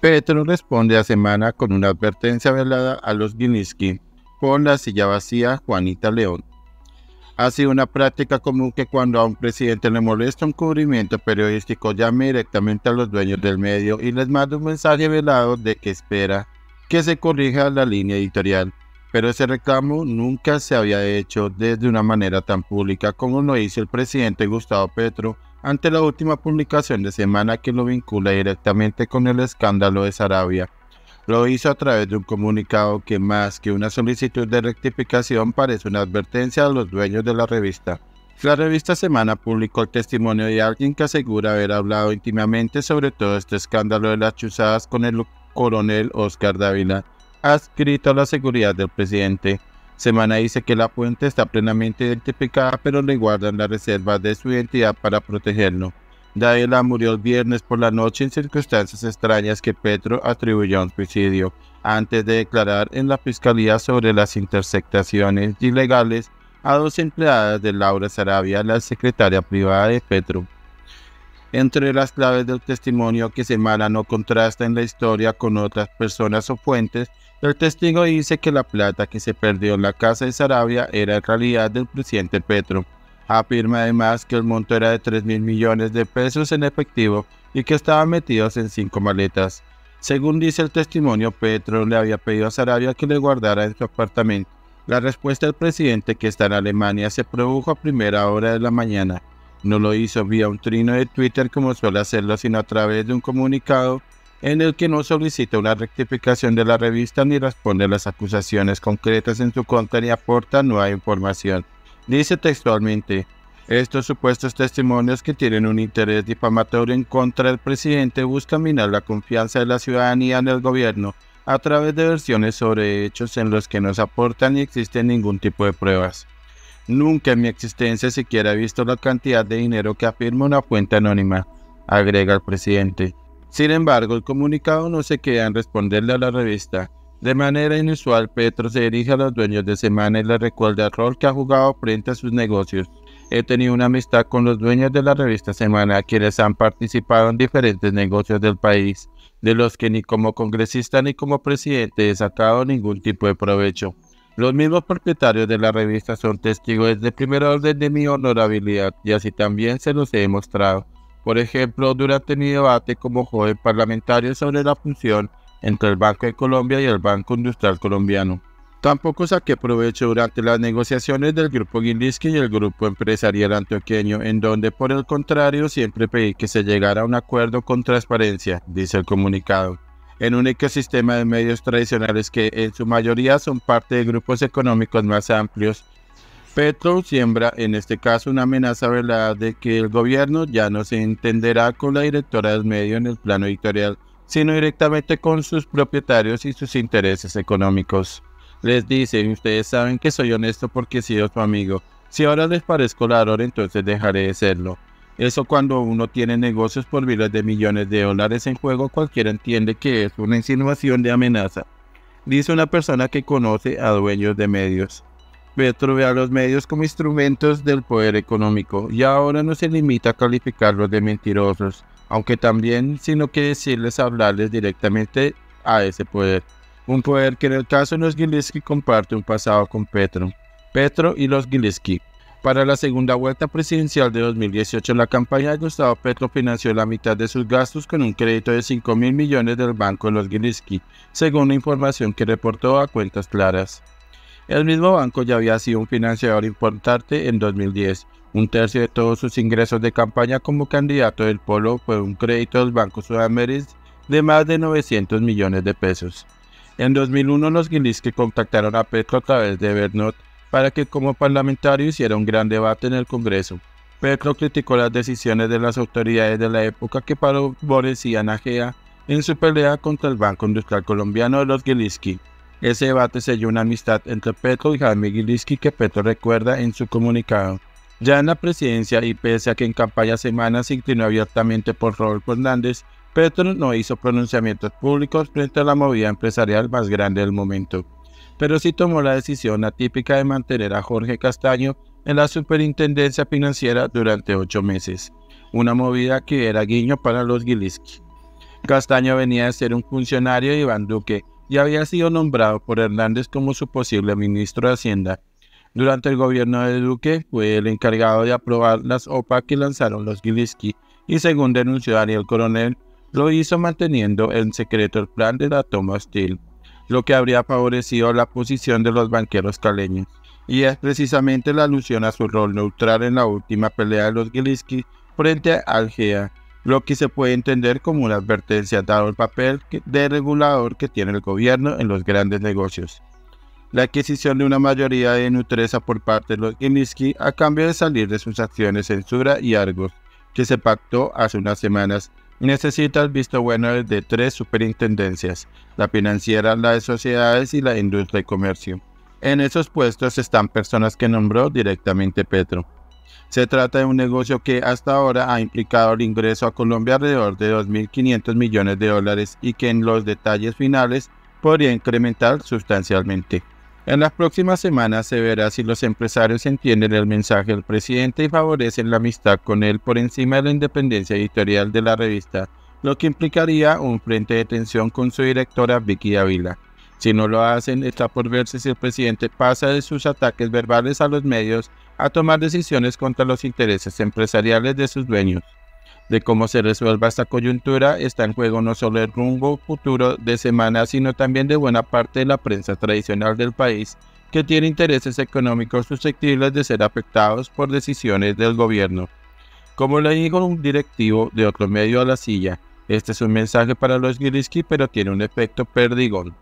Petro responde a semana con una advertencia velada a los Gilinski por la silla vacía Juanita León. Ha sido una práctica común que cuando a un presidente le molesta un cubrimiento periodístico llame directamente a los dueños del medio y les manda un mensaje velado de que espera que se corrija la línea editorial. Pero ese reclamo nunca se había hecho desde una manera tan pública como lo hizo el presidente Gustavo Petro ante la última publicación de semana que lo vincula directamente con el escándalo de Sarabia. Lo hizo a través de un comunicado que más que una solicitud de rectificación parece una advertencia a los dueños de la revista. La revista Semana publicó el testimonio de alguien que asegura haber hablado íntimamente sobre todo este escándalo de las chuzadas con el coronel Oscar Dávila, adscrito a la seguridad del presidente. Semana dice que la fuente está plenamente identificada, pero le guardan la reserva de su identidad para protegerlo. Daela murió el viernes por la noche en circunstancias extrañas que Petro atribuyó a un suicidio, antes de declarar en la fiscalía sobre las interceptaciones ilegales a dos empleadas de Laura Sarabia, la secretaria privada de Petro. Entre las claves del testimonio que Semana no contrasta en la historia con otras personas o fuentes, el testigo dice que la plata que se perdió en la casa de Sarabia era en realidad del presidente Petro. Afirma además que el monto era de 3 mil millones de pesos en efectivo y que estaban metidos en cinco maletas. Según dice el testimonio, Petro le había pedido a Sarabia que le guardara en su apartamento. La respuesta del presidente, que está en Alemania, se produjo a primera hora de la mañana. No lo hizo vía un trino de Twitter como suele hacerlo, sino a través de un comunicado en el que no solicita una rectificación de la revista ni responde a las acusaciones concretas en su contra ni aporta nueva información. Dice textualmente, estos supuestos testimonios que tienen un interés difamatorio en contra del presidente buscan minar la confianza de la ciudadanía en el gobierno a través de versiones sobre hechos en los que no se aportan ni existen ningún tipo de pruebas. Nunca en mi existencia siquiera he visto la cantidad de dinero que afirma una fuente anónima, agrega el presidente. Sin embargo, el comunicado no se queda en responderle a la revista. De manera inusual, Petro se dirige a los dueños de Semana y les recuerda el rol que ha jugado frente a sus negocios. He tenido una amistad con los dueños de la revista Semana, quienes han participado en diferentes negocios del país, de los que ni como congresista ni como presidente he sacado ningún tipo de provecho. Los mismos propietarios de la revista son testigos de primer orden de mi honorabilidad y así también se los he demostrado. Por ejemplo, durante mi debate como joven parlamentario sobre la función entre el Banco de Colombia y el Banco Industrial Colombiano. Tampoco saqué provecho durante las negociaciones del Grupo Gilinski y el Grupo Empresarial Antioqueño, en donde por el contrario siempre pedí que se llegara a un acuerdo con transparencia, dice el comunicado. En un ecosistema de medios tradicionales que en su mayoría son parte de grupos económicos más amplios Petro siembra en este caso una amenaza velada de que el gobierno ya no se entenderá con la directora del medio en el plano editorial, sino directamente con sus propietarios y sus intereses económicos. Les dice, ustedes saben que soy honesto porque he sido su amigo. Si ahora les parezco ladrón, entonces dejaré de serlo. Eso cuando uno tiene negocios por miles de millones de dólares en juego, cualquiera entiende que es una insinuación de amenaza. Dice una persona que conoce a dueños de medios. Petro ve a los medios como instrumentos del poder económico y ahora no se limita a calificarlos de mentirosos, aunque también, sino que decirles hablarles directamente a ese poder. Un poder que en el caso de los Gilinski comparte un pasado con Petro. Petro y los Gilinski. Para la segunda vuelta presidencial de 2018, la campaña de Gustavo Petro financió la mitad de sus gastos con un crédito de 5 mil millones del Banco los Gilinski, según la información que reportó a cuentas claras. El mismo banco ya había sido un financiador importante en 2010. Un tercio de todos sus ingresos de campaña como candidato del Polo fue un crédito del Banco Sudamérica de más de 900 millones de pesos. En 2001 los que contactaron a Petro a través de Bernot para que como parlamentario hiciera un gran debate en el Congreso. Petro criticó las decisiones de las autoridades de la época que favorecían a GEA en su pelea contra el Banco Industrial Colombiano de los Gilinski. Ese debate selló una amistad entre Petro y Jaime Gilinski que Petro recuerda en su comunicado. Ya en la presidencia y pese a que en campaña semana se inclinó abiertamente por Rodolfo Hernández, Petro no hizo pronunciamientos públicos frente a la movida empresarial más grande del momento, pero sí tomó la decisión atípica de mantener a Jorge Castaño en la superintendencia financiera durante ocho meses, una movida que era guiño para los Gilinski. Castaño venía de ser un funcionario de Iván Duque y había sido nombrado por Hernández como su posible ministro de Hacienda. Durante el gobierno de Duque fue el encargado de aprobar las OPA que lanzaron los Gilinski y según denunció Daniel Coronel, lo hizo manteniendo en secreto el plan de la toma Steel, lo que habría favorecido la posición de los banqueros caleños. Y es precisamente la alusión a su rol neutral en la última pelea de los Gilinski frente al GEA, lo que se puede entender como una advertencia dado el papel de regulador que tiene el gobierno en los grandes negocios. La adquisición de una mayoría de Nutresa por parte de los Gilinski a cambio de salir de sus acciones Censura y Argos, que se pactó hace unas semanas, necesita el visto bueno de tres superintendencias, la financiera, la de sociedades y la de industria y comercio. En esos puestos están personas que nombró directamente Petro. Se trata de un negocio que hasta ahora ha implicado el ingreso a Colombia alrededor de 2.500 millones de dólares y que en los detalles finales podría incrementar sustancialmente. En las próximas semanas se verá si los empresarios entienden el mensaje del presidente y favorecen la amistad con él por encima de la independencia editorial de la revista, lo que implicaría un frente de tensión con su directora Vicky Ávila. Si no lo hacen, está por verse si el presidente pasa de sus ataques verbales a los medios a tomar decisiones contra los intereses empresariales de sus dueños. De cómo se resuelva esta coyuntura está en juego no solo el rumbo futuro de semana, sino también de buena parte de la prensa tradicional del país, que tiene intereses económicos susceptibles de ser afectados por decisiones del gobierno. Como le dijo un directivo de otro medio a la silla, este es un mensaje para los Gilinski, pero tiene un efecto perdigón.